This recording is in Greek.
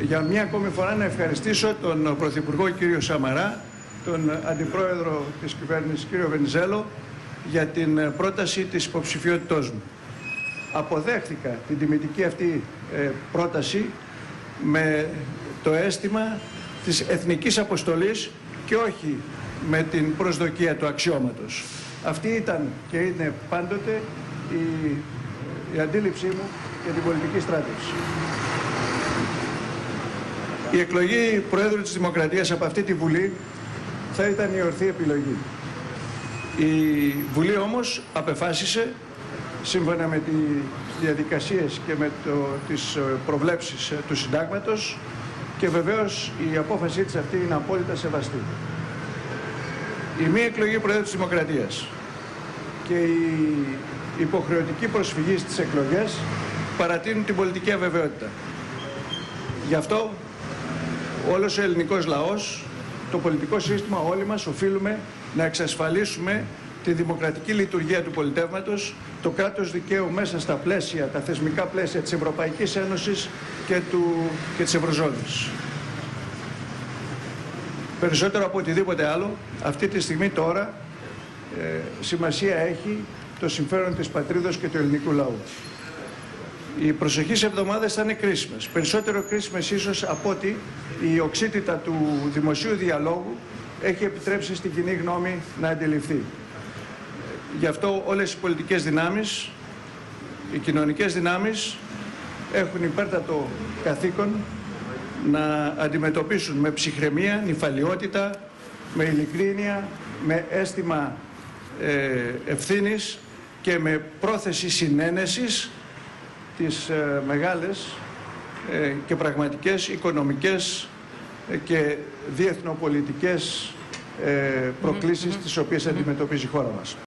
για μια ακόμη φορά να ευχαριστήσω τον Πρωθυπουργό κύριο Σαμαρά, τον Αντιπρόεδρο της κυβέρνησης κύριο Βενιζέλο για την πρόταση της υποψηφιότητός μου. Αποδέχθηκα την τιμητική αυτή ε, πρόταση με το αίσθημα της εθνικής αποστολής και όχι με την προσδοκία του αξιώματος. Αυτή ήταν και είναι πάντοτε η, η αντίληψή μου για την πολιτική στράτευση. Η εκλογή Προέδρου της Δημοκρατίας από αυτή τη Βουλή θα ήταν η ορθή επιλογή. Η Βουλή όμως απεφάσισε σύμφωνα με τις διαδικασίες και με το, τις προβλέψεις του συντάγματος και βεβαίως η απόφασή της αυτή είναι απόλυτα σεβαστή. Η μία εκλογή Προέδρου της Δημοκρατίας και η υποχρεωτική προσφυγή στις εκλογές παρατείνουν την πολιτική αβεβαιότητα. Γι' αυτό όλος ο ελληνικός λαός, το πολιτικό σύστημα, όλοι μας οφείλουμε να εξασφαλίσουμε τη δημοκρατική λειτουργία του πολιτεύματος, το κράτος δικαίου μέσα στα πλαίσια, τα θεσμικά πλαίσια της Ευρωπαϊκής Ένωσης και, του, και της Ευρωζώνης. Περισσότερο από οτιδήποτε άλλο, αυτή τη στιγμή τώρα ε, σημασία έχει το συμφέρον της πατρίδος και του ελληνικού λαού. Οι προσεχείς εβδομάδες θα είναι κρίσιμες. Περισσότερο κρίσιμες ίσως από ότι η οξύτητα του δημοσίου διαλόγου έχει επιτρέψει στην κοινή γνώμη να αντιληφθεί. Γι' αυτό όλες οι πολιτικές δυνάμεις, οι κοινωνικές δυνάμεις έχουν υπέρτατο καθήκον να αντιμετωπίσουν με ψυχραιμία, νυφαλιότητα, με ειλικρίνεια, με αίσθημα ε, ευθύνης και με πρόθεση συνένεσης τις ε, μεγάλες ε, και πραγματικές οικονομικές ε, και διεθνοπολιτικές προκλήσεις τις οποίες αντιμετωπίζει η χώρα μας.